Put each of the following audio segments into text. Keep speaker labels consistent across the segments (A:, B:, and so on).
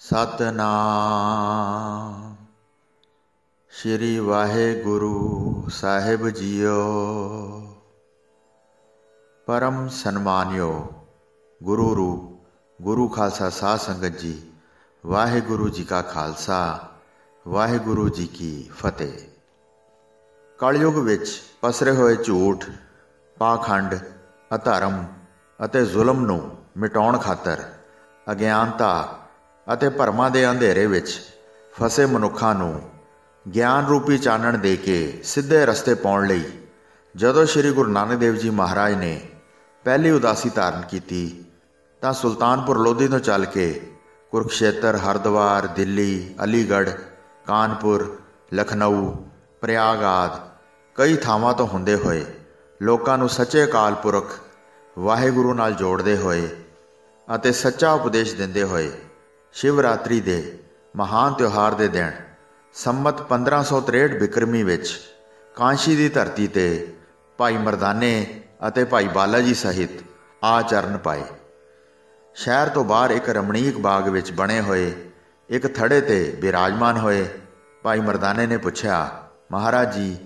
A: ਸਤਨਾਮ। ਸ਼੍ਰੀ ਵਾਹਿਗੁਰੂ ਸਾਹਿਬ ਜੀਓ। ਪਰਮ ਸਨਮਾਨਿਓ ਗੁਰੂ ਰੂਪ, ਗੁਰੂ ਖਾਲਸਾ ਸਾਧ ਸੰਗਤ ਜੀ, ਵਾਹਿਗੁਰੂ ਜੀ ਕਾ ਖਾਲਸਾ, ਵਾਹਿਗੁਰੂ ਜੀ ਕੀ ਫਤਿਹ। ਕਲਯੁਗ ਵਿੱਚ ਪਸਰੇ ਹੋਏ ਝੂਠ, ਪਾਖੰਡ, ਅਧਰਮ ਅਤੇ ਜ਼ੁਲਮ ਨੂੰ ਮਿਟਾਉਣ ਖਾਤਰ ਅਗਿਆਨਤਾ ਅਤੇ ਭਰਮਾਂ ਦੇ ਅੰਧੇਰੇ ਵਿੱਚ ਫਸੇ ਮਨੁੱਖਾਂ ਨੂੰ ਗਿਆਨ ਰੂਪੀ ਚਾਨਣ ਦੇ ਕੇ ਸਿੱਧੇ ਰਸਤੇ ਪਾਉਣ ਲਈ ਜਦੋਂ ਸ੍ਰੀ ਗੁਰੂ ਨਾਨਕ ਦੇਵ ਜੀ ਮਹਾਰਾਜ ਨੇ ਪਹਿਲੀ ਉਦਾਸੀ ਧਾਰਨ ਕੀਤੀ, ਤਾਂ ਸੁਲਤਾਨਪੁਰ ਲੋਧੀ ਤੋਂ ਚੱਲ ਕੇ ਕੁਰਕਸ਼ੇਤਰ, ਹਰਦੁਆਰ, ਦਿੱਲੀ, ਅਲੀਗੜ੍ਹ, ਕਾਨਪੁਰ, ਲਖਨਊ ਪ੍ਰਯਾਗ ਆਦਿ ਕਈ ਥਾਵਾਂ ਤੋਂ ਹੁੰਦੇ ਹੋਏ ਲੋਕਾਂ ਨੂੰ ਸੱਚੇ ਅਕਾਲ ਪੁਰਖ ਵਾਹਿਗੁਰੂ ਨਾਲ ਜੋੜਦੇ ਹੋਏ ਅਤੇ ਸੱਚਾ ਉਪਦੇਸ਼ ਦਿੰਦੇ ਹੋਏ ਸ਼ਿਵਰਾਤਰੀ ਦੇ ਮਹਾਨ ਤਿਉਹਾਰ ਦੇ ਦਿਨ, ਸੰਮਤ 1563 ਬਿਕਰਮੀ ਵਿੱਚ ਕਾਂਸ਼ੀ ਦੀ ਧਰਤੀ ਤੇ ਭਾਈ ਮਰਦਾਨੇ ਅਤੇ ਭਾਈ ਬਾਲਾ ਜੀ ਸਹਿਤ ਆਚਰਨ ਪਾਏ। ਸ਼ਹਿਰ ਤੋਂ ਬਾਹਰ ਇੱਕ ਰਮਣੀਕ ਬਾਗ ਵਿੱਚ ਬਣੇ ਹੋਏ ਇੱਕ ਥੜੇ ਤੇ ਬਿਰਾਜਮਾਨ ਹੋਏ ਭਾਈ ਮਰਦਾਨੇ ਨੇ ਪੁੱਛਿਆ, ਮਹਾਰਾਜ ਜੀ,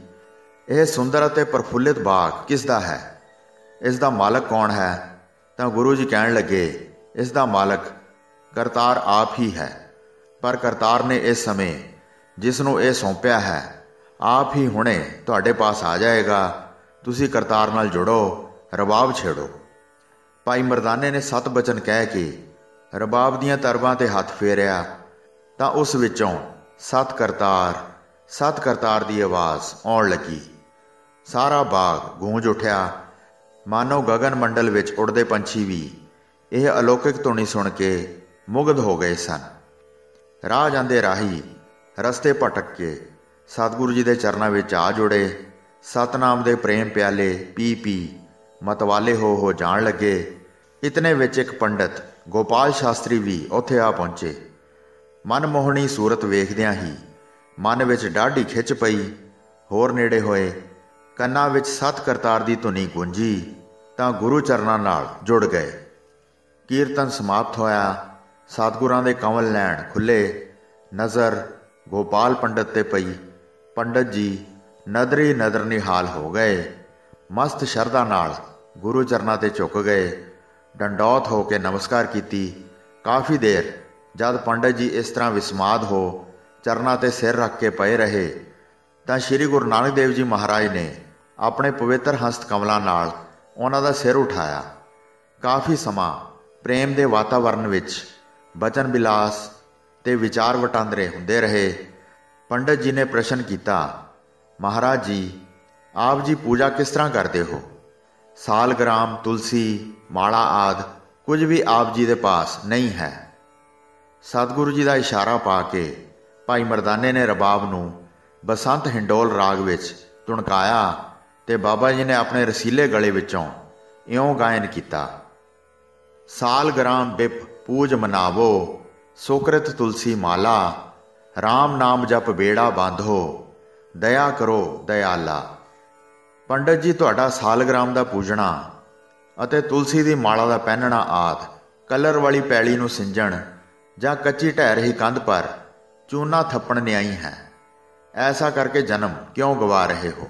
A: ਇਹ ਸੁੰਦਰ ਅਤੇ ਪ੍ਰਫੁੱਲਿਤ ਬਾਗ ਕਿਸ ਦਾ ਹੈ? ਇਸ ਦਾ ਮਾਲਕ ਕੌਣ ਹੈ? ਤਾਂ ਗੁਰੂ ਜੀ ਕਹਿਣ ਲੱਗੇ, ਇਸ ਦਾ ਮਾਲਕ ਕਰਤਾਰ ਆਪ ਹੀ ਹੈ। ਪਰ ਕਰਤਾਰ ਨੇ ਇਸ ਸਮੇਂ ਜਿਸ ਨੂੰ ਇਹ ਸੌਂਪਿਆ ਹੈ, ਆਪ ਹੀ ਹੁਣੇ ਤੁਹਾਡੇ ਪਾਸ ਆ ਜਾਏਗਾ। ਤੁਸੀਂ ਕਰਤਾਰ ਨਾਲ ਜੁੜੋ, ਰਬਾਬ ਛੇੜੋ। ਭਾਈ ਮਰਦਾਨੇ ਨੇ ਸਤ ਬਚਨ ਕਹਿ ਕੇ ਰਬਾਬ ਦੀਆਂ ਤਰਬਾਂ ਤੇ ਹੱਥ ਫੇਰਿਆ। ਤਾਂ ਉਸ ਵਿੱਚੋਂ ਸਤ ਕਰਤਾਰ ਸਤ ਕਰਤਾਰ ਦੀ ਆਵਾਜ਼ ਆਉਣ ਲੱਗੀ। ਸਾਰਾ ਬਾਗ ਗੂੰਜ ਉੱਠਿਆ। ਮਾਨੋ ਗगन ਮੰਡਲ ਵਿੱਚ ਉੜਦੇ ਪੰਛੀ ਵੀ ਇਹ ਅਲੌਕਿਕ ਧੁਨੀ ਸੁਣ ਕੇ ਮੁਗਧ ਹੋ ਗਏ ਸਨ। ਰਾਹ ਜਾਂਦੇ ਰਾਹੀ ਰਸਤੇ ਭਟਕ ਕੇ ਸਤਿਗੁਰੂ ਜੀ ਦੇ ਚਰਨਾਂ ਵਿੱਚ ਆ ਜੁੜੇ। ਸਤਨਾਮ ਦੇ ਪ੍ਰੇਮ ਪਿਆਲੇ ਪੀ ਪੀ ਮਤਵਾਲੇ ਹੋ ਹੋ ਜਾਣ ਲੱਗੇ। ਇਤਨੇ ਵਿੱਚ ਇੱਕ ਪੰਡਤ ਗੋਪਾਲ ਸ਼ਾਸਤਰੀ ਵੀ ਉੱਥੇ ਆ ਪਹੁੰਚੇ। ਮਨਮੋਹਣੀ ਸੂਰਤ ਵੇਖਦਿਆਂ ਹੀ ਮਨ ਵਿੱਚ ਡਾਢੀ ਖਿੱਚ ਪਈ। ਹੋਰ ਨੇੜੇ ਹੋਏ ਕੰਨਾਂ ਵਿੱਚ ਸਤ ਕਰਤਾਰ ਦੀ ਧੁਨੀ ਗੂੰਜੀ ਤਾਂ ਗੁਰੂ ਚਰਨਾਂ ਨਾਲ ਜੁੜ ਗਏ। ਕੀਰਤਨ ਸਮਾਪਤ ਹੋਇਆ। ਸਤਗੁਰਾਂ ਦੇ ਕਮਲ ਲੈਣ ਖੁੱਲੇ, ਨਜ਼ਰ ਗੋਪਾਲ ਪੰਡਤ ਤੇ ਪਈ। ਪੰਡਤ ਜੀ ਨਦਰੀ ਨਦਰ ਨਿਹਾਲ ਹੋ ਗਏ। ਮਸਤ ਸ਼ਰਧਾ ਨਾਲ ਗੁਰੂ ਚਰਨਾਂ ਤੇ ਝੁਕ ਗਏ। ਡੰਡੌਤ ਹੋ ਕੇ ਨਮਸਕਾਰ ਕੀਤੀ। ਕਾਫੀ ਦੇਰ ਜਦ ਪੰਡਤ ਜੀ ਇਸ ਤਰ੍ਹਾਂ ਵਿਸਮਾਦ ਹੋ ਚਰਨਾਂ ਤੇ ਸਿਰ ਰੱਖ ਕੇ ਪਏ ਰਹੇ, ਤਾਂ ਸ੍ਰੀ ਗੁਰੂ ਨਾਨਕ ਦੇਵ ਜੀ ਮਹਾਰਾਜ ਨੇ ਆਪਣੇ ਪਵਿੱਤਰ ਹਸਤ ਕਮਲਾਂ ਨਾਲ ਉਹਨਾਂ ਦਾ ਸਿਰ ਉਠਾਇਆ। ਕਾਫੀ ਸਮਾਂ ਪ੍ਰੇਮ ਦੇ ਵਾਤਾਵਰਣ ਵਿੱਚ ਬਚਨ ਬਿਲਾਸ ਤੇ ਵਿਚਾਰ ਵਟਾਂਦਰੇ ਹੁੰਦੇ ਰਹੇ। ਪੰਡਤ ਜੀ ਨੇ ਪ੍ਰਸ਼ਨ ਕੀਤਾ, ਮਹਾਰਾਜ ਜੀ, ਆਪ ਜੀ ਪੂਜਾ ਕਿਸ ਤਰ੍ਹਾਂ ਕਰਦੇ ਹੋ? ਸਾਲਗ੍ਰਾਮ ਤੁਲਸੀ, ਮਾਲਾ ਆਦ ਕੁਝ ਵੀ ਆਪ ਜੀ ਦੇ ਪਾਸ ਨਹੀਂ ਹੈ। ਸਤਿਗੁਰੂ ਜੀ ਦਾ ਇਸ਼ਾਰਾ ਪਾ ਕੇ ਭਾਈ ਮਰਦਾਨੇ ਨੇ ਰਬਾਬ ਨੂੰ ਬਸੰਤ ਹਿੰਡੋਲ ਰਾਗ ਵਿੱਚ ਤੁਣਕਾਇਆ ਤੇ ਬਾਬਾ ਜੀ ਨੇ ਆਪਣੇ ਰਸੀਲੇ ਗਲੇ ਵਿੱਚੋਂ ਇਉਂ ਗਾਇਨ ਕੀਤਾ ਸਾਲਗ੍ਰਾਮ ਬਿਪ ਪੂਜ ਮਨਾਵੋ, ਸੁਕ੍ਰਿਤ ਤੁਲਸੀ ਮਾਲਾ RAM ਨਾਮ ਜਪ ਬੇੜਾ ਬਾਂਧੋ, ਦਇਆ ਕਰੋ ਦਇਆਲਾ। ਪੰਡਤ ਜੀ, ਤੁਹਾਡਾ ਸਾਲਗ੍ਰਾਮ ਦਾ ਪੂਜਣਾ ਅਤੇ ਤੁਲਸੀ ਦੀ ਮਾਲਾ ਦਾ ਪਹਿਨਣਾ ਆਦ, ਕਲਰ ਵਾਲੀ ਪੈਲੀ ਨੂੰ ਸਿੰਜਣ ਜਾਂ ਕੱਚੀ ਢਹਿ ਰਹੀ ਕੰਧ ਪਰ ਚੂਨਾ ਥੱਪਣ ਨਿਆਈ ਹੈ। ਐਸਾ ਕਰਕੇ ਜਨਮ ਕਿਉਂ ਗਵਾ ਰਹੇ ਹੋ?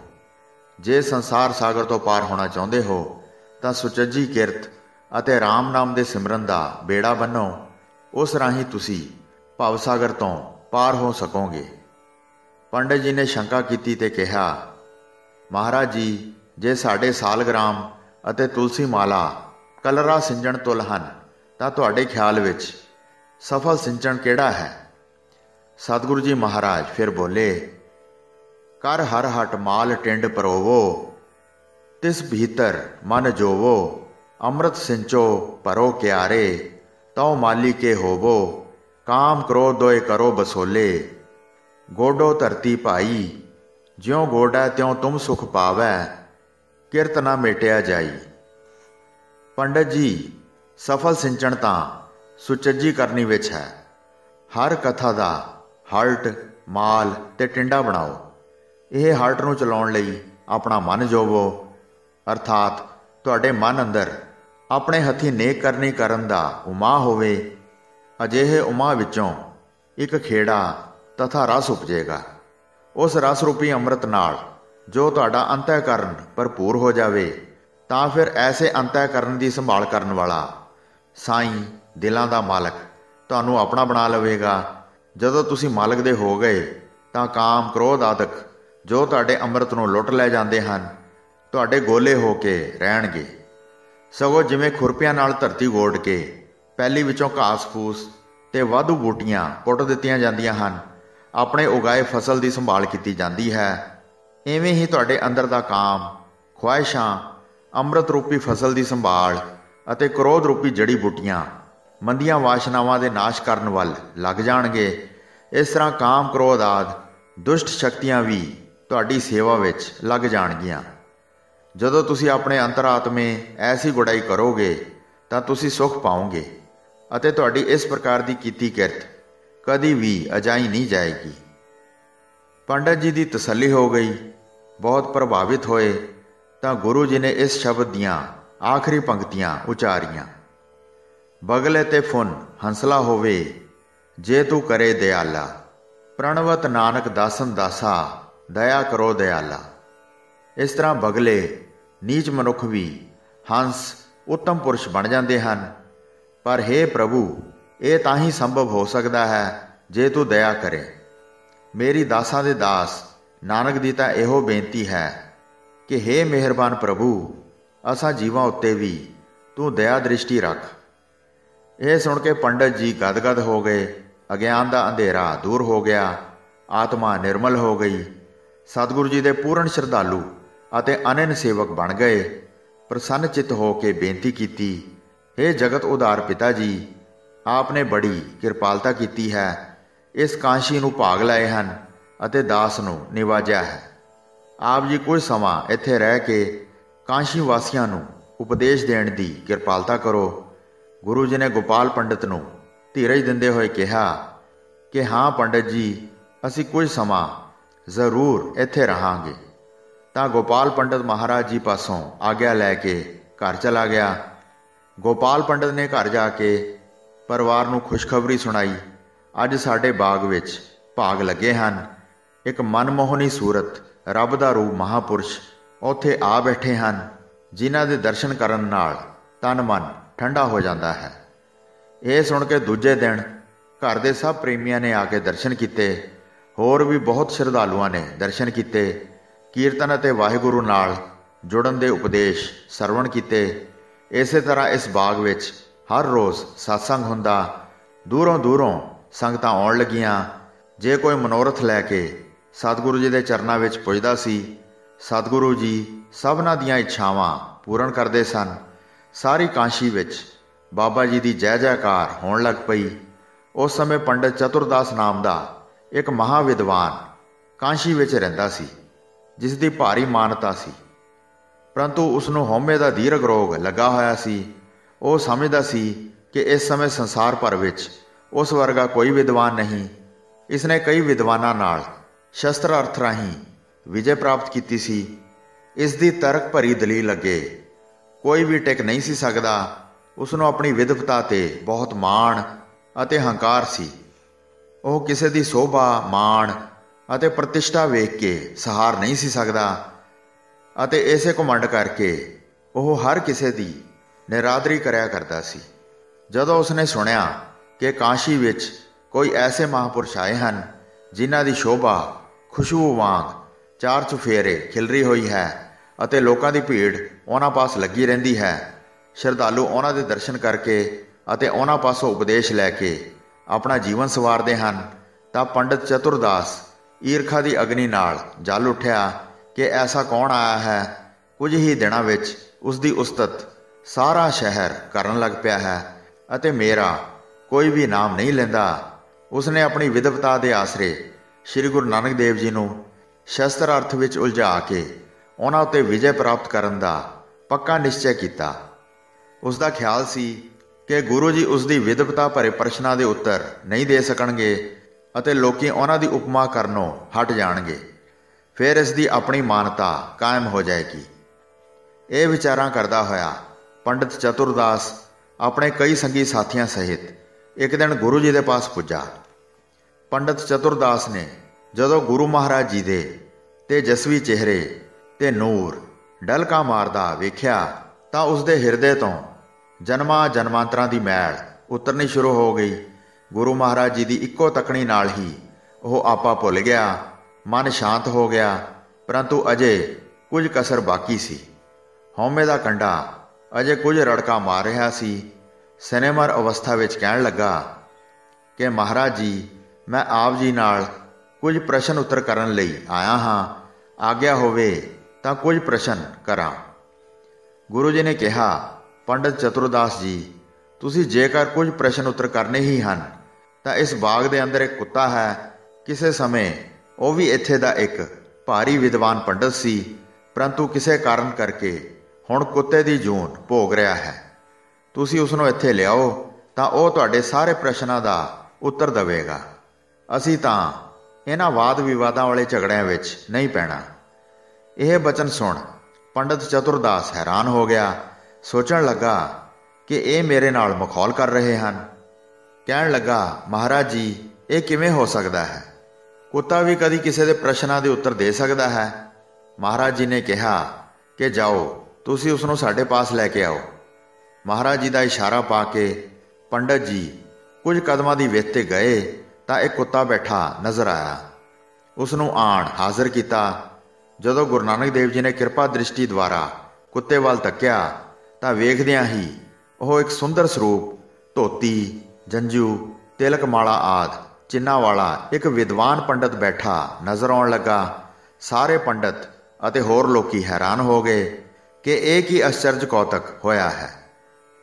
A: ਜੇ ਸੰਸਾਰ ਸਾਗਰ ਤੋਂ ਪਾਰ ਹੋਣਾ ਚਾਹੁੰਦੇ ਹੋ, ਤਾਂ ਸੁਚੱਜੀ ਕਿਰਤ ਅਤੇ RAM ਨਾਮ ਦੇ ਸਿਮਰਨ ਦਾ ਬੇੜਾ ਬੰਨੋ, ਉਸ ਰਾਹੀਂ ਤੁਸੀਂ ਭਵ ਸਾਗਰ ਤੋਂ ਪਾਰ ਹੋ ਸਕੋਗੇ। ਪੰਡਤ ਜੀ ਨੇ ਸ਼ੰਕਾ ਕੀਤੀ ਤੇ ਕਿਹਾ, ਮਹਾਰਾਜ ਜੀ, ਜੇ ਸਾਡੇ ਸਾਲਗ੍ਰਾਮ ਅਤੇ ਤੁਲਸੀ ਮਾਲਾ ਕਲਰਾ ਸਿੰਜਣ ਤੁਲ ਹਨ, ਤਾਂ ਤੁਹਾਡੇ ਖਿਆਲ ਵਿੱਚ ਸਫਲ ਸਿੰਚਣ ਕਿਹੜਾ ਹੈ? ਸਤਿਗੁਰੂ ਜੀ ਮਹਾਰਾਜ ਫਿਰ ਬੋਲੇ, ਕਰ ਹਰ ਹਟ ਮਾਲ ਟਿੰਡ ਪਰੋਵੋ, ਤਿਸ ਭੀਤਰ ਮਨ ਜੋਵੋ ਅੰਮ੍ਰਿਤ ਸਿੰਚੋ ਪਰੋ ਕਿਆਰੇ, ਤਉ ਮਾਲੀ ਕੇ ਹੋਵੋ, ਕਾਮ ਕ੍ਰੋਧ ਦੋਏ ਕਰੋ ਬਸੋਲੇ। ਗੋਡੋ ਧਰਤੀ ਭਾਈ, ਜਿਉ ਗੋਡਾ ਤਿਉ ਤੁਮ ਸੁਖ ਪਾਵੈ, ਕਿਰਤ ਨਾ ਮੇਟਿਆ ਜਾਈ। ਪੰਡਤ ਜੀ, ਸਫਲ ਸਿੰਚਣ ਤਾਂ ਸੁਚੱਜੀ ਕਰਨੀ ਵਿੱਚ ਹੈ। ਹਰ ਕਥਾ ਦਾ ਹਲਟ, ਮਾਲ ਤੇ ਟਿੰਡਾ ਬਣਾਓ। ਇਹ ਹਲਟ ਨੂੰ ਚਲਾਉਣ ਲਈ ਆਪਣਾ ਮਨ ਜੋਵੋ, ਅਰਥਾਤ ਤੁਹਾਡੇ ਮਨ ਅੰਦਰ ਆਪਣੇ ਹੱਥੀ ਨੇਕ ਕਰਨੀ ਕਰਨ ਦਾ ਉਮਾ ਹੋਵੇ, ਅਜਿਹੇ ਉਮਾ ਵਿੱਚੋਂ ਇੱਕ ਖੇੜਾ ਤਥਾ ਰਸ ਉਪਜੇਗਾ। ਉਸ ਰਸ ਰੂਪੀ ਅੰਮ੍ਰਿਤ ਨਾਲ ਜੋ ਤੁਹਾਡਾ ਅੰਤःਕਰਨ ਭਰਪੂਰ ਹੋ ਜਾਵੇ, ਤਾਂ ਫਿਰ ਐਸੇ ਅੰਤःਕਰਨ ਦੀ ਸੰਭਾਲ ਕਰਨ ਵਾਲਾ ਸਾਈਂ ਦਿਲਾਂ ਦਾ ਮਾਲਕ ਤੁਹਾਨੂੰ ਆਪਣਾ ਬਣਾ ਲਵੇਗਾ। ਜਦੋਂ ਤੁਸੀਂ ਮਾਲਕ ਦੇ ਹੋ ਗਏ, ਤਾਂ ਕਾਮ ਕ੍ਰੋਧ ਆਦਿਕ ਜੋ ਤੁਹਾਡੇ ਅੰਮ੍ਰਿਤ ਨੂੰ ਲੁੱਟ ਲੈ ਜਾਂਦੇ ਹਨ, ਤੁਹਾਡੇ ਗੋਲੇ ਹੋ ਕੇ ਰਹਿਣਗੇ। ਸਗੋਂ ਜਿਵੇਂ ਖੁਰਪਿਆਂ ਨਾਲ ਧਰਤੀ ਗੋੜ ਕੇ ਪਹਿਲੀ ਵਿੱਚੋਂ ਘਾਸ ਫੂਸ ਤੇ ਵਾਧੂ ਬੂਟੀਆਂ ਪੁੱਟ ਦਿੱਤੀਆਂ ਜਾਂਦੀਆਂ ਹਨ, ਆਪਣੇ ਉਗਾਏ ਫਸਲ ਦੀ ਸੰਭਾਲ ਕੀਤੀ ਜਾਂਦੀ ਹੈ। ਐਵੇਂ ਹੀ ਤੁਹਾਡੇ ਅੰਦਰ ਦਾ ਕਾਮ, ਖੁਆਇਸ਼ਾਂ, ਅੰਮ੍ਰਿਤ ਰੂਪੀ ਫਸਲ ਦੀ ਸੰਭਾਲ ਅਤੇ ਕ੍ਰੋਧ ਰੂਪੀ ਜੜੀ ਬੂਟੀਆਂ, ਮੰਦੀਆਂ ਵਾਸ਼ਨਾਵਾਂ ਦੇ ਨਾਸ਼ ਕਰਨ ਵੱਲ ਲੱਗ ਜਾਣਗੇ। ਇਸ ਤਰ੍ਹਾਂ ਕਾਮ, ਕ੍ਰੋਧ ਆਦ ਦੁਸ਼ਟ ਸ਼ਕਤੀਆਂ ਵੀ ਤੁਹਾਡੀ ਸੇਵਾ ਵਿੱਚ ਲੱਗ ਜਾਣਗੀਆਂ। ਜਦੋਂ ਤੁਸੀਂ ਆਪਣੇ ਅੰਤਰਾਤਮੇ ਐਸੀ ਗੁੜਾਈ ਕਰੋਗੇ, ਤਾਂ ਤੁਸੀਂ ਸੁਖ ਪਾਓਗੇ ਅਤੇ ਤੁਹਾਡੀ ਇਸ ਪ੍ਰਕਾਰ ਦੀ ਕੀਤੀ ਕਿਰਤ ਕਦੀ ਵੀ ਅਜਾਈ ਨਹੀਂ ਜਾਏਗੀ। ਪੰਡਤ ਜੀ ਦੀ ਤਸੱਲੀ ਹੋ ਗਈ, ਬਹੁਤ ਪ੍ਰਭਾਵਿਤ ਹੋਏ, ਤਾਂ ਗੁਰੂ ਜੀ ਨੇ ਇਸ ਸ਼ਬਦ ਦੀਆਂ ਆਖਰੀ ਪੰਕਤੀਆਂ ਉਚਾਰੀਆਂ। ਬਗਲੇ ਤੇ ਫੁਨ ਹੰਸਲਾ ਹੋਵੇ, ਜੇ ਤੂੰ ਕਰੇ ਦਿਆਲਾ, ਪ੍ਰਣਵਤ ਨਾਨਕ ਦਾਸਨ ਦਾਸਾ, ਦਇਆ ਕਰੋ ਦਿਆਲਾ। ਇਸ ਤਰ੍ਹਾਂ ਬਗਲੇ, ਨੀਚ ਮਨੁੱਖ ਵੀ ਹੰਸ ਉੱਤਮ ਪੁਰਸ਼ ਬਣ ਜਾਂਦੇ ਹਨ। ਪਰ हे ਪ੍ਰਭੂ, ਇਹ ਤਾਂ ਹੀ ਸੰਭਵ ਹੋ ਸਕਦਾ ਹੈ ਜੇ ਤੂੰ ਦਇਆ ਕਰੇ। ਮੇਰੀ ਦਾਸਾਂ ਦੇ ਦਾਸ, ਨਾਨਕ ਦੀ ਤਾਂ ਇਹੋ ਬੇਨਤੀ ਹੈ ਕਿ हे ਮਿਹਰਬਾਨ ਪ੍ਰਭੂ, ਅਸਾਂ ਜੀਵਾਂ ਉੱਤੇ ਵੀ ਤੂੰ ਦਇਆ ਦ੍ਰਿਸ਼ਟੀ ਰੱਖ। ਇਹ ਸੁਣ ਕੇ ਪੰਡਤ ਜੀ ਗਦਗਦ ਹੋ ਗਏ, ਅਗਿਆਨ ਦਾ ਅੰਧੇਰਾ ਦੂਰ ਹੋ ਗਿਆ, ਆਤਮਾ ਨਿਰਮਲ ਹੋ ਗਈ। ਸਤਿਗੁਰੂ ਜੀ ਦੇ ਪੂਰਨ ਸ਼ਰਧਾਲੂ ਅਤੇ ਅਨਨ ਸੇਵਕ ਬਣ ਗਏ। ਪ੍ਰਸੰਨ ਚਿਤ ਹੋ ਕੇ ਬੇਨਤੀ ਕੀਤੀ हे ਜਗਤ ਉਧਾਰ ਪਿਤਾ ਜੀ ਆਪ ਨੇ ਬੜੀ ਕਿਰਪਾਲਤਾ ਕੀਤੀ ਹੈ। ਇਸ ਕਾਂਸ਼ੀ ਨੂੰ ਭਾਗ ਲਏ ਹਨ ਅਤੇ ਦਾਸ ਨੂੰ ਨਿਵਾਜਿਆ ਹੈ। ਆਪ ਜੀ ਕੁਝ ਸਮਾਂ ਇੱਥੇ ਰਹਿ ਕੇ ਕਾਂਸ਼ੀ ਵਾਸੀਆਂ ਨੂੰ ਉਪਦੇਸ਼ ਦੇਣ ਦੀ ਕਿਰਪਾਲਤਾ ਕਰੋ। ਗੁਰੂ ਜੀ ਨੇ ਗੋਪਾਲ ਪੰਡਿਤ ਨੂੰ ਧੀਰਜ ਦਿੰਦੇ ਹੋਏ ਕਿਹਾ, ਕਿ ਹਾਂ ਪੰਡਿਤ ਜੀ, ਅਸੀਂ ਕੁਝ ਸਮਾਂ ਜ਼ਰੂਰ ਇੱਥੇ ਰਹਾਂਗੇ। ਤਾਂ ਗੋਪਾਲ ਪੰਡਿਤ ਮਹਾਰਾਜ ਜੀ ਪਾਸੋਂ ਆਗਿਆ ਲੈ ਕੇ ਘਰ ਚਲਾ ਗਿਆ। ਗੋਪਾਲ ਪੰਡਿਤ ਨੇ ਘਰ ਜਾ ਕੇ ਪਰਿਵਾਰ ਨੂੰ ਖੁਸ਼ਖਬਰੀ ਸੁਣਾਈ। ਅੱਜ ਸਾਡੇ ਬਾਗ ਵਿੱਚ ਭਾਗ ਲੱਗੇ ਹਨ। ਇੱਕ ਮਨਮੋਹਣੀ ਸੂਰਤ, ਰੱਬ ਦਾ ਰੂਪ ਮਹਾਪੁਰਸ਼, ਉੱਥੇ ਆ ਬੈਠੇ ਹਨ, ਜਿਨ੍ਹਾਂ ਦੇ ਦਰਸ਼ਨ ਕਰਨ ਨਾਲ ਤਨ ਮਨ ਠੰਡਾ ਹੋ ਜਾਂਦਾ ਹੈ। ਇਹ ਸੁਣ ਕੇ ਦੂਜੇ ਦਿਨ ਘਰ ਦੇ ਸਭ ਪ੍ਰੇਮੀਆਂ ਨੇ ਆ ਕੇ ਦਰਸ਼ਨ ਕੀਤੇ। ਹੋਰ ਵੀ ਬਹੁਤ ਸ਼ਰਧਾਲੂਆਂ ਨੇ ਦਰਸ਼ਨ ਕੀਤੇ। ਕੀਰਤਨ ਅਤੇ ਵਾਹਿਗੁਰੂ ਨਾਲ ਜੁੜਨ ਦੇ ਉਪਦੇਸ਼ ਸਰਵਣ ਕੀਤੇ। ਇਸੇ ਤਰ੍ਹਾਂ ਇਸ ਬਾਗ ਵਿੱਚ ਹਰ ਰੋਜ਼ satsang ਹੁੰਦਾ। ਦੂਰੋਂ ਦੂਰੋਂ ਸੰਗਤਾਂ ਆਉਣ ਲੱਗੀਆਂ। ਜੇ ਕੋਈ ਮਨੋਰਥ ਲੈ ਕੇ ਸਤਿਗੁਰੂ ਜੀ ਦੇ ਚਰਨਾਂ ਵਿੱਚ ਪੁੱਜਦਾ ਸੀ, ਸਤਿਗੁਰੂ ਜੀ ਸਭਨਾਂ ਦੀਆਂ ਇੱਛਾਵਾਂ ਪੂਰਨ ਕਰਦੇ ਸਨ। ਸਾਰੀ ਕਾਂਸ਼ੀ ਵਿੱਚ ਬਾਬਾ ਜੀ ਦੀ ਜੈ ਜੈਕਾਰ ਹੋਣ ਲੱਗ ਪਈ। ਉਸ ਸਮੇਂ ਪੰਡਤ ਚਤੁਰਦਾਸ ਨਾਮ ਦਾ ਇੱਕ ਮਹਾਵਿਦਵਾਨ ਕਾਂਸ਼ੀ ਵਿੱਚ ਰਹਿੰਦਾ ਸੀ। ਜਿਸ ਦੀ ਭਾਰੀ ਮਾਨਤਾ ਸੀ। ਪਰੰਤੂ ਉਸ ਨੂੰ ਹਉਮੈ ਦਾ ਦੀਰਘ ਰੋਗ ਲੱਗਾ ਹੋਇਆ ਸੀ। ਉਹ ਸਮਝਦਾ ਸੀ ਕਿ ਇਸ ਸਮੇਂ ਸੰਸਾਰ ਭਰ ਵਿੱਚ ਉਸ ਵਰਗਾ ਕੋਈ ਵਿਦਵਾਨ ਨਹੀਂ। ਇਸ ਨੇ ਕਈ ਵਿਦਵਾਨਾਂ ਨਾਲ ਸ਼ਸਤਰ ਅਰਥ ਰਾਹੀਂ ਵਿਜੇ ਪ੍ਰਾਪਤ ਕੀਤੀ ਸੀ। ਇਸ ਦੀ ਤਰਕ ਭਰੀ ਦਲੀਲ ਲੱਗੇ ਕੋਈ ਵੀ ਟਿਕ ਨਹੀਂ ਸੀ ਸਕਦਾ। ਉਸ ਨੂੰ ਆਪਣੀ ਵਿਦਵਤਾ ਤੇ ਬਹੁਤ ਮਾਣ ਅਤੇ ਹੰਕਾਰ ਸੀ। ਉਹ ਕਿਸੇ ਦੀ ਸੋਭਾ, ਮਾਣ ਅਤੇ ਪ੍ਰਤਿਸ਼ਠਾ ਵੇਖ ਕੇ ਸਹਾਰ ਨਹੀਂ ਸੀ ਸਕਦਾ। ਅਤੇ ਇਸੇ ਕਮੰਡ ਕਰਕੇ ਉਹ ਹਰ ਕਿਸੇ ਦੀ ਨਿਰਾਦਰੀ ਕਰਿਆ ਕਰਦਾ ਸੀ। ਜਦੋਂ ਉਸਨੇ ਸੁਣਿਆ ਕਿ ਕਾਸ਼ੀ ਵਿੱਚ ਕੋਈ ਐਸੇ ਮਹਾਪੁਰਸ਼ ਆਏ ਹਨ ਜਿਨ੍ਹਾਂ ਦੀ ਸ਼ੋਭਾ, ਖੁਸ਼ਬੂ ਵਾਂਗ ਚਾਰ ਚੁਫੇਰੇ ਖਿਲਰੀ ਹੋਈ ਹੈ ਅਤੇ ਲੋਕਾਂ ਦੀ ਭੀੜ ਉਹਨਾਂ ਪਾਸ ਲੱਗੀ ਰਹਿੰਦੀ ਹੈ, ਸ਼ਰਧਾਲੂ ਉਹਨਾਂ ਦੇ ਦਰਸ਼ਨ ਕਰਕੇ ਅਤੇ ਉਹਨਾਂ ਪਾਸੋਂ ਉਪਦੇਸ਼ ਲੈ ਕੇ ਆਪਣਾ ਜੀਵਨ ਸਵਾਰਦੇ ਹਨ, ਤਾਂ ਪੰਡਤ ਚਤੁਰਦਾਸ ਈਰਖਾ ਦੀ ਅਗਨੀ ਨਾਲ ਜਲ ਉੱਠਿਆ ਕਿ ਐਸਾ ਕੌਣ ਆਇਆ ਹੈ? ਕੁਝ ਹੀ ਦਿਨਾਂ ਵਿੱਚ ਉਸ ਦੀ ਉਸਤਤ ਸਾਰਾ ਸ਼ਹਿਰ ਕਰਨ ਲੱਗ ਪਿਆ ਹੈ ਅਤੇ ਮੇਰਾ ਕੋਈ ਵੀ ਨਾਮ ਨਹੀਂ ਲੈਂਦਾ। ਉਸਨੇ ਆਪਣੀ ਵਿਦਵਤਾ ਦੇ ਆਸਰੇ ਸ੍ਰੀ ਗੁਰੂ ਨਾਨਕ ਦੇਵ ਜੀ ਨੂੰ ਸ਼ਸਤਰ ਅਰਥ ਵਿੱਚ ਉਲਝਾ ਕੇ ਉਹਨਾਂ ਉੱਤੇ ਵਿਜੇ ਪ੍ਰਾਪਤ ਕਰਨ ਦਾ ਪੱਕਾ ਨਿਸ਼ਚੈ ਕੀਤਾ। ਉਸ ਦਾ ਖਿਆਲ ਸੀ ਕਿ ਗੁਰੂ ਜੀ ਉਸ ਦੀ ਵਿਦਵਤਾ ਭਰੇ ਪ੍ਰਸ਼ਨਾਂ ਦੇ ਉੱਤਰ ਨਹੀਂ ਦੇ ਸਕਣਗੇ ਅਤੇ ਲੋਕੀ ਉਹਨਾਂ ਦੀ ਉਪਮਾ ਕਰਨੋਂ ਹਟ ਜਾਣਗੇ। ਫਿਰ ਇਸ ਦੀ ਆਪਣੀ ਮਾਨਤਾ ਕਾਇਮ ਹੋ ਜਾਏਗੀ। ਇਹ ਵਿਚਾਰਾਂ ਕਰਦਾ ਹੋਇਆ ਪੰਡਿਤ ਚਤੁਰਦਾਸ ਆਪਣੇ ਕਈ ਸੰਗੀ ਸਾਥੀਆਂ ਸਹਿਤ ਇੱਕ ਦਿਨ ਗੁਰੂ ਜੀ ਦੇ ਪਾਸ ਪੁੱਜਾ। ਪੰਡਿਤ ਚਤੁਰਦਾਸ ਨੇ ਜਦੋਂ ਗੁਰੂ ਮਹਾਰਾਜ ਜੀ ਦੇ ਤੇ ਜਸਵੀ ਚਿਹਰੇ ਤੇ ਨੂਰ ਡਲਕਾ ਮਾਰਦਾ ਵੇਖਿਆ ਤਾਂ ਉਸ ਦੇ ਹਿਰਦੇ ਤੋਂ ਜਨਮਾਂ ਜਨਮਾਂਤਰਾਂ ਦੀ ਮੈਲ ਉਤਰਨੀ ਸ਼ੁਰੂ ਹੋ ਗਈ। ਗੁਰੂ ਮਹਾਰਾਜ ਜੀ ਦੀ ਇੱਕੋ ਤੱਕਣੀ ਨਾਲ ਹੀ ਉਹ ਆਪਾ ਭੁੱਲ ਗਿਆ, ਮਨ ਸ਼ਾਂਤ ਹੋ ਗਿਆ, ਪਰੰਤੂ ਅਜੇ ਕੁਝ ਕਸਰ ਬਾਕੀ ਸੀ। ਹਉਮੈ ਦਾ ਕੰਡਾ ਅਜੇ ਕੁਝ ਰੜਕਾ ਮਾਰ ਰਿਹਾ ਸੀ। ਸਿਨੇਮਰ ਅਵਸਥਾ ਵਿੱਚ ਕਹਿਣ ਲੱਗਾ ਕਿ ਮਹਾਰਾਜ ਜੀ, ਮੈਂ ਆਪ ਜੀ ਨਾਲ ਕੁਝ ਪ੍ਰਸ਼ਨ ਉੱਤਰ ਕਰਨ ਲਈ ਆਇਆ ਹਾਂ। ਆਗਿਆ ਹੋਵੇ ਤਾਂ ਕੁਝ ਪ੍ਰਸ਼ਨ ਕਰਾਂ। ਗੁਰੂ ਜੀ ਨੇ ਕਿਹਾ, ਪੰਡਤ ਚਤੁਰਦਾਸ ਜੀ, ਤੁਸੀਂ ਜੇਕਰ ਕੁਝ ਪ੍ਰਸ਼ਨ ਉੱਤਰ ਕਰਨੇ ਹੀ ਹਨ ਤਾਂ ਇਸ ਬਾਗ ਦੇ ਅੰਦਰ ਇੱਕ ਕੁੱਤਾ ਹੈ। ਕਿਸੇ ਸਮੇਂ ਉਹ ਵੀ ਇੱਥੇ ਦਾ ਇੱਕ ਭਾਰੀ ਵਿਦਵਾਨ ਪੰਡਤ ਸੀ, ਪਰੰਤੂ ਕਿਸੇ ਕਾਰਨ ਕਰਕੇ ਹੁਣ ਕੁੱਤੇ ਦੀ ਜੂਨ ਭੋਗ ਰਿਹਾ ਹੈ। ਤੁਸੀਂ ਉਸ ਨੂੰ ਇੱਥੇ ਲਿਆਓ, ਤਾਂ ਉਹ ਤੁਹਾਡੇ ਸਾਰੇ ਪ੍ਰਸ਼ਨਾਂ ਦਾ ਉੱਤਰ ਦੇਵੇਗਾ। ਅਸੀਂ ਤਾਂ ਇਹਨਾਂ ਵਾਦ ਵਿਵਾਦਾਂ ਵਾਲੇ ਝਗੜਿਆਂ ਵਿੱਚ ਨਹੀਂ ਪੈਣਾ। ਇਹ ਬਚਨ ਸੁਣ ਪੰਡਤ ਚਤੁਰਦਾਸ ਹੈਰਾਨ ਹੋ ਗਿਆ। ਸੋਚਣ ਲੱਗਾ ਕਿ ਇਹ ਮੇਰੇ ਨਾਲ ਮਖੌਲ ਕਰ ਰਹੇ ਹਨ। ਕਹਿਣ ਲੱਗਾ, ਮਹਾਰਾਜ ਜੀ, ਇਹ ਕਿਵੇਂ ਹੋ ਸਕਦਾ ਹੈ? ਕੁੱਤਾ ਵੀ ਕਦੀ ਕਿਸੇ ਦੇ ਪ੍ਰਸ਼ਨਾਂ ਦੇ ਉੱਤਰ ਦੇ ਸਕਦਾ ਹੈ? ਮਹਾਰਾਜ ਜੀ ਨੇ ਕਿਹਾ, ਕਿ ਜਾਓ, ਤੁਸੀਂ ਉਸ ਨੂੰ ਸਾਡੇ ਪਾਸ ਲੈ ਕੇ ਆਓ। ਮਹਾਰਾਜ ਜੀ ਦਾ ਇਸ਼ਾਰਾ ਪਾ ਕੇ, ਪੰਡਤ ਜੀ, ਕੁਝ ਕਦਮਾਂ ਦੀ ਵਿੱਥ ਤੇ ਗਏ, ਤਾਂ ਇੱਕ ਕੁੱਤਾ ਬੈਠਾ ਨਜ਼ਰ ਆਇਆ। ਉਸ ਨੂੰ ਆਣ ਹਾਜ਼ਰ ਕੀਤਾ। ਜਦੋਂ ਗੁਰੂ ਨਾਨਕ ਦੇਵ ਜੀ ਨੇ ਕਿਰਪਾ ਦ੍ਰਿਸ਼ਟੀ ਦੁਆਰਾ ਕੁੱਤੇ ਵੱਲ ਤੱਕਿਆ ਤਾਂ ਵੇਖਦਿਆਂ ਹੀ ਉਹ ਇੱਕ ਸੁੰਦਰ ਸਰੂਪ ਧੋਤੀ ਜੰਜੂ, ਤਿਲਕਮਾਲਾ ਆਦ। ਚਿੰਨਾ ਵਾਲਾ ਇੱਕ ਵਿਦਵਾਨ ਪੰਡਤ ਬੈਠਾ, ਨਜ਼ਰ ਆਉਣ ਲੱਗਾ। ਸਾਰੇ ਪੰਡਤ ਅਤੇ ਹੋਰ ਲੋਕੀ ਹੈਰਾਨ ਹੋ ਗਏ ਕਿ ਇਹ ਕੀ ਅਚਰਜ ਕੌਤਕ ਹੋਇਆ ਹੈ।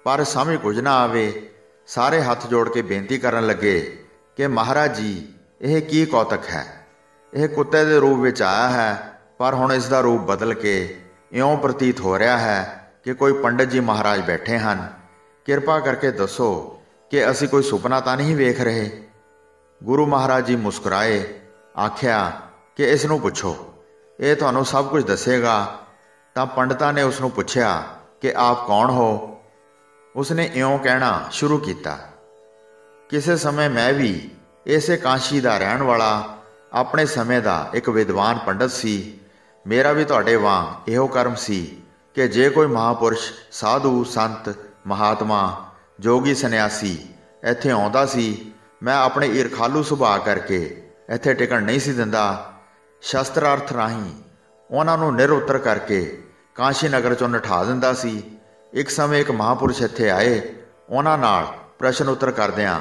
A: ਪਰ ਸਮਝ ਕੁਝ ਨਾ ਆਵੇ, ਸਾਰੇ ਹੱਥ ਜੋੜ ਕੇ ਬੇਨਤੀ ਕਰਨ ਲੱਗੇ ਕਿ ਮਹਾਰਾਜ ਜੀ, ਇਹ ਕੀ ਕੌਤਕ ਹੈ? ਇਹ ਕੁੱਤੇ ਦੇ ਰੂਪ ਵਿੱਚ ਆਇਆ ਹੈ, ਪਰ ਹੁਣ ਇਸ ਦਾ ਰੂਪ ਬਦਲ ਕੇ ਇਉਂ ਪ੍ਰਤੀਤ ਹੋ ਰਿਹਾ ਹੈ ਕਿ ਕੋਈ ਪੰਡਤ ਜੀ ਮਹਾਰਾਜ ਬੈਠੇ ਹਨ। ਕਿਰਪਾ ਕਰਕੇ ਦੱਸੋ ਕਿ ਅਸੀਂ ਕੋਈ ਸੁਪਨਾ ਤਾਂ ਨਹੀਂ ਵੇਖ ਰਹੇ? ਗੁਰੂ ਮਹਾਰਾਜ ਜੀ ਮੁਸਕਰਾਏ, ਆਖਿਆ, ਕਿ ਇਸ ਨੂੰ ਪੁੱਛੋ। ਇਹ ਤੁਹਾਨੂੰ ਸਭ ਕੁਝ ਦੱਸੇਗਾ। ਤਾਂ ਪੰਡਤਾਂ ਨੇ ਉਸ ਨੂੰ ਪੁੱਛਿਆ ਕਿ ਆਪ ਕੌਣ ਹੋ? ਉਸਨੇ ਇਉਂ ਕਹਿਣਾ ਸ਼ੁਰੂ ਕੀਤਾ, ਕਿਸੇ ਸਮੇਂ ਮੈਂ ਵੀ ਇਸੇ ਕਾਂਸ਼ੀ ਦਾ ਰਹਿਣ ਵਾਲਾ, ਆਪਣੇ ਸਮੇਂ ਦਾ ਇੱਕ ਵਿਦਵਾਨ ਪੰਡਤ ਸੀ। ਮੇਰਾ ਵੀ ਤੁਹਾਡੇ ਵਾਂਗ ਇਹੋ ਕਰਮ ਸੀ ਕਿ ਜੇ ਕੋਈ ਮਹਾਪੁਰਸ਼, ਸਾਧੂ, ਸੰਤ, ਮਹਾਤਮਾ ਜੋਗੀ ਸੰਨਿਆਸੀ, ਇੱਥੇ ਆਉਂਦਾ ਸੀ। ਮੈਂ ਆਪਣੇ ਈਰਖਾਲੂ ਸੁਭਾਅ ਕਰਕੇ ਇੱਥੇ ਟਿਕਣ ਨਹੀਂ ਸੀ ਦਿੰਦਾ। ਸ਼ਸਤਰ ਅਰਥ ਰਾਹੀਂ ਉਹਨਾਂ ਨੂੰ ਨਿਰਉੱਤਰ ਕਰਕੇ ਕਾਂਸ਼ੀ ਨਗਰ ਚੋਂ ਨਠਾ ਦਿੰਦਾ ਸੀ। ਇੱਕ ਸਮੇਂ ਇੱਕ ਮਹਾਪੁਰਸ਼ ਇੱਥੇ ਆਏ। ਉਹਨਾਂ ਨਾਲ ਪ੍ਰਸ਼ਨ ਉੱਤਰ ਕਰਦਿਆਂ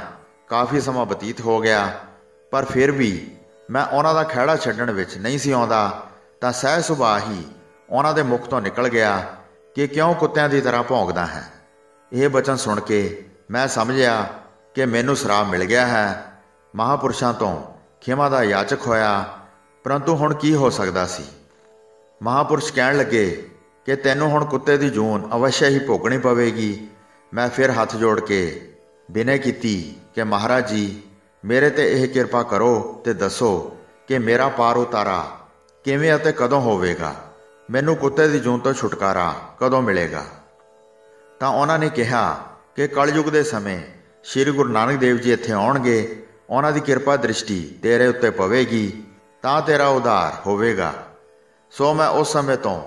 A: ਕਾਫੀ ਸਮਾਂ ਬਤੀਤ ਹੋ ਗਿਆ। ਪਰ ਫਿਰ ਵੀ ਮੈਂ ਉਹਨਾਂ ਦਾ ਖਹਿੜਾ ਛੱਡਣ ਵਿੱਚ ਨਹੀਂ ਸੀ ਆਉਂਦਾ, ਤਾਂ ਸਹਿ ਸੁਭਾਅ ਹੀ ਉਹਨਾਂ ਦੇ ਮੁਖ ਤੋਂ ਨਿਕਲ ਗਿਆ ਕਿ ਕਿਉਂ ਕੁੱਤਿਆਂ ਦੀ ਤਰ੍ਹਾਂ ਭੌਂਕਦਾ ਹੈ। ਇਹ ਬਚਨ ਸੁਣ ਕੇ ਮੈਂ ਸਮਝਿਆ ਕਿ ਮੈਨੂੰ ਸਰਾਪ ਮਿਲ ਗਿਆ ਹੈ। ਮਹਾਪੁਰਸ਼ਾਂ ਤੋਂ ਖਿਮਾ ਦਾ ਯਾਚਕ ਹੋਇਆ, ਪਰੰਤੂ ਹੁਣ ਕੀ ਹੋ ਸਕਦਾ ਸੀ? ਮਹਾਪੁਰਸ਼ ਕਹਿਣ ਲੱਗੇ ਕਿ ਤੈਨੂੰ ਹੁਣ ਕੁੱਤੇ ਦੀ ਜੂਨ ਅਵਸ਼ਯ ਹੀ ਭੋਗਣੀ ਪਵੇਗੀ। ਮੈਂ ਫਿਰ ਹੱਥ ਜੋੜ ਕੇ ਬਿਨੈ ਕੀਤੀ ਕਿ ਮਹਾਰਾਜ ਜੀ, ਮੇਰੇ ਤੇ ਇਹ ਕਿਰਪਾ ਕਰੋ ਤੇ ਦੱਸੋ ਕਿ ਮੇਰਾ ਪਾਰ ਉਤਾਰਾ ਕਿਵੇਂ ਅਤੇ ਕਦੋਂ ਹੋਵੇਗਾ? ਮੈਨੂੰ ਕੁੱਤੇ ਦੀ ਜੂਨ ਤੋਂ ਛੁਟਕਾਰਾ ਕਦੋਂ ਮਿਲੇਗਾ? ਤਾਂ ਉਹਨਾਂ ਨੇ ਕਿਹਾ ਕਿ ਕਲਯੁਗ ਦੇ ਸਮੇਂ ਸ੍ਰੀ ਗੁਰੂ ਨਾਨਕ ਦੇਵ ਜੀ ਇੱਥੇ ਆਉਣਗੇ, ਉਹਨਾਂ ਦੀ ਕਿਰਪਾ ਦ੍ਰਿਸ਼ਟੀ ਤੇਰੇ ਉੱਤੇ ਪਵੇਗੀ, ਤਾਂ ਤੇਰਾ ਉਧਾਰ ਹੋਵੇਗਾ। ਸੋ ਮੈਂ ਉਸ ਸਮੇਂ ਤੋਂ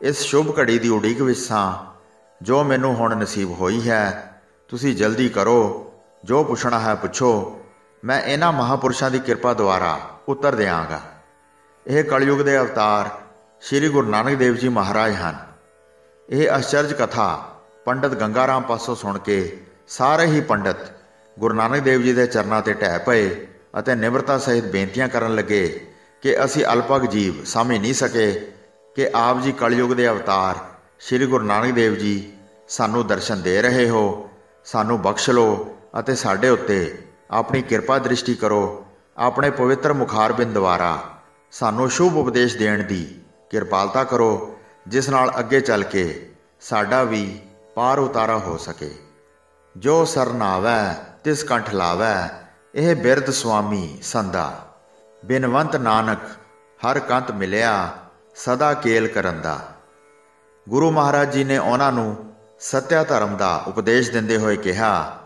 A: ਇਸ ਸ਼ੁਭ ਘੜੀ ਦੀ ਉਡੀਕ ਵਿੱਚ ਸਾਂ, ਜੋ ਮੈਨੂੰ ਹੁਣ ਨਸੀਬ ਹੋਈ ਹੈ। ਤੁਸੀਂ ਜਲਦੀ ਕਰੋ, ਜੋ ਪੁੱਛਣਾ ਹੈ ਪੁੱਛੋ। ਮੈਂ ਇਹਨਾਂ ਮਹਾਪੁਰਸ਼ਾਂ ਦੀ ਕਿਰਪਾ ਦੁਆਰਾ ਉੱਤਰ ਦੇਵਾਂਗਾ ਇਹ ਕਲਯੁਗ ਦੇ ਅਵਤਾਰ ਸ੍ਰੀ ਗੁਰੂ ਨਾਨਕ ਦੇਵ ਜੀ ਮਹਾਰਾਜ ਹਨ। ਇਹ ਅਚਰਜ ਕਥਾ ਪੰਡਤ ਗੰਗਾਰਾਮ ਪਾਸੋਂ ਸੁਣ ਕੇ ਸਾਰੇ ਹੀ ਪੰਡਤ ਗੁਰੂ ਨਾਨਕ ਦੇਵ ਜੀ ਦੇ ਚਰਨਾਂ ਤੇ ਢਹਿ ਪਏ ਅਤੇ ਨਿਮਰਤਾ ਸਹਿਤ ਬੇਨਤੀਆਂ ਕਰਨ ਲੱਗੇ ਕਿ ਅਸੀਂ ਅਲਪਗ ਜੀਵ ਸਮਝ ਨਹੀਂ ਸਕੇ, ਕਿ ਆਪ ਜੀ ਕਲਯੁਗ ਦੇ ਅਵਤਾਰ ਸ੍ਰੀ ਗੁਰੂ ਨਾਨਕ ਦੇਵ ਜੀ ਸਾਨੂੰ ਦਰਸ਼ਨ ਦੇ ਰਹੇ ਹੋ, ਸਾਨੂੰ ਬਖਸ਼ ਲਓ ਅਤੇ ਸਾਡੇ ਉੱਤੇ ਆਪਣੀ ਕਿਰਪਾ ਦ੍ਰਿਸ਼ਟੀ ਕਰੋ, ਆਪਣੇ ਪਵਿੱਤਰ ਮੁਖਾਰਬਿੰਦ ਦੁਆਰਾ ਸਾਨੂੰ ਸ਼ੁਭ ਉਪਦੇਸ਼ ਦੇਣ ਦੀ ਕਿਰਪਾਲਤਾ ਕਰੋ, ਜਿਸ ਨਾਲ ਅੱਗੇ ਚੱਲ ਕੇ ਸਾਡਾ ਵੀ ਪਾਰ ਉਤਾਰਾ ਹੋ ਸਕੇ। ਜੋ ਸਰਨਾਵੈ ਤਿਸ ਕੰਠ ਲਾਵੈ, ਇਹ ਬਿਰਧ ਸੁਆਮੀ ਸੰਦਾ ਬਿਨਵੰਤ ਨਾਨਕ, ਹਰ ਕੰਤ ਮਿਲਿਆ, ਸਦਾ ਕੇਲ ਕਰਨ ਦਾ। ਗੁਰੂ ਮਹਾਰਾਜ ਜੀ ਨੇ ਉਹਨਾਂ ਨੂੰ ਸਤਿਆ ਧਰਮ ਦਾ ਉਪਦੇਸ਼ ਦਿੰਦੇ ਹੋਏ ਕਿਹਾ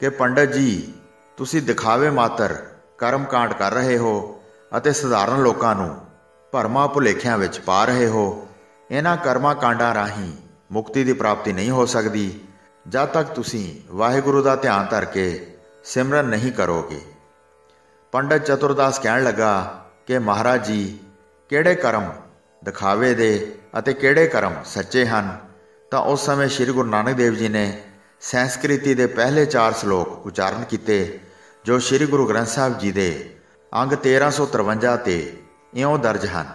A: ਕਿ, ਪੰਡਤ ਜੀ, ਤੁਸੀਂ ਦਿਖਾਵੇ ਮਾਤਰ ਕਰਮ ਕਾਂਡ ਕਰ ਰਹੇ ਹੋ ਅਤੇ ਸਧਾਰਨ ਲੋਕਾਂ ਨੂੰ ਭਰਮਾਂ ਭੁਲੇਖਿਆਂ ਵਿੱਚ ਪਾ ਰਹੇ ਹੋ। ਇਹਨਾਂ ਕਰਮਾਂ ਕਾਂਡਾਂ ਰਾਹੀਂ ਮੁਕਤੀ ਦੀ ਪ੍ਰਾਪਤੀ ਨਹੀਂ ਹੋ ਸਕਦੀ। ਜਦ ਤੱਕ ਤੁਸੀਂ ਵਾਹਿਗੁਰੂ ਦਾ ਧਿਆਨ ਧਰ ਕੇ ਸਿਮਰਨ ਨਹੀਂ ਕਰੋਗੇ। ਪੰਡਤ ਚਤੁਰਦਾਸ ਕਹਿਣ ਲੱਗਾ ਕਿ ਮਹਾਰਾਜ ਜੀ, ਕਿਹੜੇ ਕਰਮ ਦਿਖਾਵੇ ਦੇ ਅਤੇ ਕਿਹੜੇ ਕਰਮ ਸੱਚੇ ਹਨ? ਤਾਂ ਉਸ ਸਮੇਂ ਸ੍ਰੀ ਗੁਰੂ ਨਾਨਕ ਦੇਵ ਜੀ ਨੇ ਸੰਸਕ੍ਰਿਤੀ ਦੇ ਪਹਿਲੇ ਚਾਰ ਸ਼ਲੋਕ ਉਚਾਰਨ ਕੀਤੇ, ਜੋ ਸ੍ਰੀ ਗੁਰੂ ਗ੍ਰੰਥ ਸਾਹਿਬ ਜੀ ਦੇ ਅੰਗ 1353 ਤੇ ਇਉਂ ਦਰਜ ਹਨ।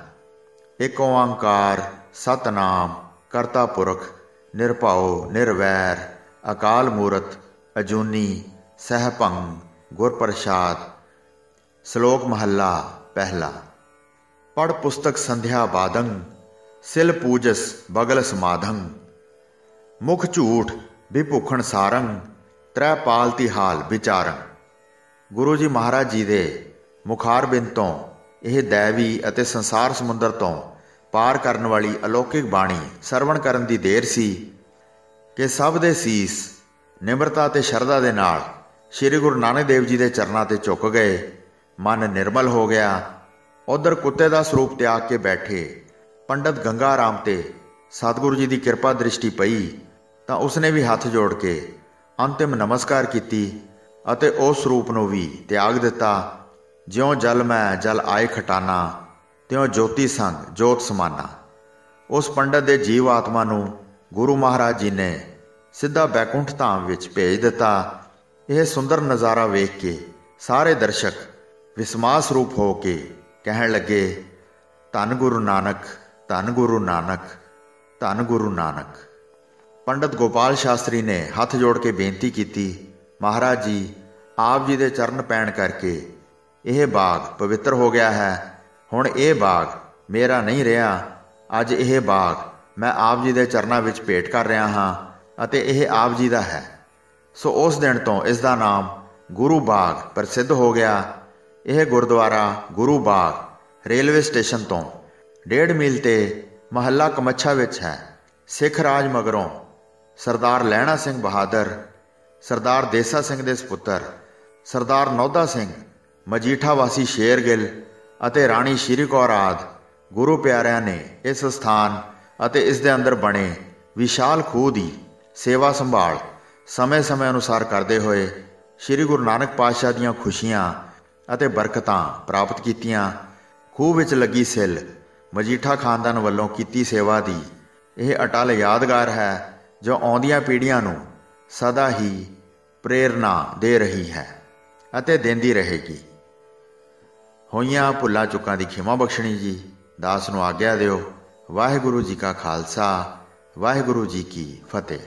A: ਏਕ ਓੰਕਾਰ ਸਤਨਾਮ ਕਰਤਾ ਪੁਰਖ, ਨਿਰਭਉ, ਨਿਰਵੈਰ, ਅਕਾਲ ਮੂਰਤ, ਅਜੂਨੀ ਸਹਿਭੰ ਗੁਰ ਪ੍ਰਸਾਦ ਸ਼ਲੋਕ ਮਹੱਲਾ, ਪਹਿਲਾ। ਪੜ ਪੁਸਤਕ ਸੰਧਿਆ ਬਾਦੰ ਸਿਲ ਪੂਜਸ ਬਗਲ ਸਮਾਧੰ। ਮੁਖ ਝੂਠ ਵਿਭੁਖਣ ਸਾਰੰ, ਤ੍ਰੈ ਪਾਲਤੀ ਹਾਲ ਵਿਚਾਰੰ। ਗੁਰੂ ਜੀ ਮਹਾਰਾਜ ਜੀ ਦੇ ਮੁਖਾਰਬਿੰਦ ਤੋਂ, ਇਹ ਦੇਵੀ ਅਤੇ ਸੰਸਾਰ ਸਮੁੰਦਰ ਤੋਂ ਪਾਰ ਕਰਨ ਵਾਲੀ ਅਲੌਕਿਕ ਬਾਣੀ ਸਰਵਣ ਕਰਨ ਦੀ ਦੇਰ ਸੀ ਕਿ ਸਭ ਦੇ ਸੀਸ ਨਿਮਰਤਾ ਤੇ ਸ਼ਰਧਾ ਦੇ ਨਾਲ ਸ੍ਰੀ ਗੁਰੂ ਨਾਨਕ ਦੇਵ ਜੀ ਦੇ ਚਰਨਾਂ ਤੇ ਝੁਕ ਗਏ। ਮਨ ਨਿਰਮਲ ਹੋ ਗਿਆ। ਉਧਰ ਕੁੱਤੇ ਦਾ ਸਰੂਪ ਤਿਆਗ ਕੇ ਬੈਠੇ ਪੰਡਤ ਗੰਗਾ ਰਾਮ ਤੇ ਸਤਿਗੁਰੂ ਜੀ ਦੀ ਕਿਰਪਾ ਦ੍ਰਿਸ਼ਟੀ ਪਈ ਤਾਂ ਉਸਨੇ ਵੀ ਹੱਥ ਜੋੜ ਕੇ ਅੰਤਿਮ ਨਮਸਕਾਰ ਕੀਤੀ ਅਤੇ ਉਸ ਸਰੂਪ ਨੂੰ ਵੀ ਤਿਆਗ ਦਿੱਤਾ। ਜਿਉਂ ਜਲ ਮੈਂ ਜਲ ਆਏ ਖਟਾਨਾ ਤਿਉਂ ਜੋਤੀ ਸੰਗ, ਜੋਤ ਸਮਾਨਾ। ਉਸ ਪੰਡਤ ਦੇ ਜੀਵ ਆਤਮਾ ਨੂੰ ਗੁਰੂ ਮਹਾਰਾਜ ਜੀ ਨੇ ਸਿੱਧਾ ਬੈਕੁੰਠ ਧਾਮ ਵਿੱਚ ਭੇਜ ਦਿੱਤਾ। ਇਹ ਸੁੰਦਰ ਨਜ਼ਾਰਾ ਵੇਖ ਕੇ ਸਾਰੇ ਦਰਸ਼ਕ ਵਿਸਮਾਸ ਰੂਪ ਹੋ ਕੇ ਕਹਿਣ ਲੱਗੇ, ਧੰਨ ਗੁਰੂ ਨਾਨਕ, ਧੰਨ ਗੁਰੂ ਨਾਨਕ, ਧੰਨ ਗੁਰੂ ਨਾਨਕ। ਪੰਡਤ ਗੋਪਾਲ ਸ਼ਾਸਤਰੀ ਨੇ ਹੱਥ ਜੋੜ ਕੇ ਬੇਨਤੀ ਕੀਤੀ, ਮਹਾਰਾਜ ਜੀ, ਆਪ ਜੀ ਦੇ ਚਰਨ ਪੈਣ ਕਰਕੇ ਇਹ ਬਾਗ ਪਵਿੱਤਰ ਹੋ ਗਿਆ ਹੈ। ਹੁਣ ਇਹ ਬਾਗ ਮੇਰਾ ਨਹੀਂ ਰਿਹਾ। ਅੱਜ ਇਹ ਬਾਗ ਮੈਂ ਆਪ ਜੀ ਦੇ ਚਰਨਾਂ ਵਿੱਚ ਭੇਟ ਕਰ ਰਿਹਾ ਹਾਂ ਅਤੇ ਇਹ ਆਪ ਜੀ ਦਾ ਹੈ। ਸੋ ਉਸ ਦਿਨ ਤੋਂ ਇਸ ਦਾ ਨਾਮ ਗੁਰੂ ਬਾਗ ਪ੍ਰਸਿੱਧ ਹੋ ਗਿਆ। ਇਹ ਗੁਰਦੁਆਰਾ ਗੁਰੂ ਬਾਗ ਰੇਲਵੇ ਸਟੇਸ਼ਨ ਤੋਂ 1.5 ਮੀਲ ਤੇ ਮਹੱਲਾ ਕਮੱਛਾ ਵਿੱਚ ਹੈ। ਸਿੱਖ ਰਾਜ ਮਗਰੋਂ ਸਰਦਾਰ ਲਹਿਣਾ ਸਿੰਘ ਬਹਾਦਰ, ਸਰਦਾਰ ਦੇਸਾ ਸਿੰਘ ਦੇ ਸੁਪੁੱਤਰ, ਸਰਦਾਰ ਨੌਦਾ ਸਿੰਘ ਮਜੀਠਾ ਵਾਸੀ ਸ਼ੇਰਗਿੱਲ ਅਤੇ ਰਾਣੀ ਸ਼੍ਰੀ ਕੌਰ ਆਦ ਗੁਰੂ ਪਿਆਰਿਆਂ ਨੇ ਇਸ ਸਥਾਨ ਅਤੇ ਇਸ ਦੇ ਅੰਦਰ ਬਣੇ ਵਿਸ਼ਾਲ ਖੂਹ ਦੀ ਸੇਵਾ ਸੰਭਾਲ ਸਮੇਂ-ਸਮੇਂ ਅਨੁਸਾਰ ਕਰਦੇ ਹੋਏ ਸ੍ਰੀ ਗੁਰੂ ਨਾਨਕ ਪਾਤਸ਼ਾਹ ਦੀਆਂ ਖੁਸ਼ੀਆਂ ਅਤੇ ਬਰਕਤਾਂ ਪ੍ਰਾਪਤ ਕੀਤੀਆਂ। ਖੂਹ ਵਿੱਚ ਲੱਗੀ ਸਿੱਲ ਮਜੀਠਾ ਖਾਨਦਾਨ ਵੱਲੋਂ ਕੀਤੀ ਸੇਵਾ ਦੀ ਇਹ ਅਟਲ ਯਾਦਗਾਰ ਹੈ ਜੋ ਆਉਂਦੀਆਂ ਪੀੜ੍ਹੀਆਂ ਨੂੰ ਸਦਾ ਹੀ ਪ੍ਰੇਰਣਾ ਦੇ ਰਹੀ ਹੈ ਅਤੇ ਦਿੰਦੀ ਰਹੇਗੀ। ਹੋਈਆਂ ਭੁੱਲਾਂ ਚੁੱਕਾਂ ਦੀ ਖਿਮਾ ਬਖਸ਼ਣੀ ਜੀ। ਦਾਸ ਨੂੰ ਆਗਿਆ ਦਿਓ। ਵਾਹਿਗੁਰੂ ਜੀ ਕਾ ਖਾਲਸਾ, ਵਾਹਿਗੁਰੂ ਜੀ ਕੀ ਫਤਿਹ।